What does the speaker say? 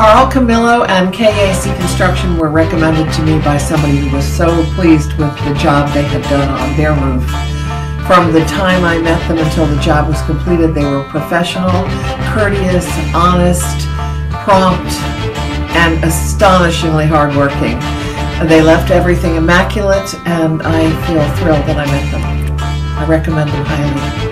Carl Camillo and KAC Construction were recommended to me by somebody who was so pleased with the job they had done on their roof. From the time I met them until the job was completed, they were professional, courteous, honest, prompt, and astonishingly hardworking. They left everything immaculate, and I feel thrilled that I met them. I recommend them highly.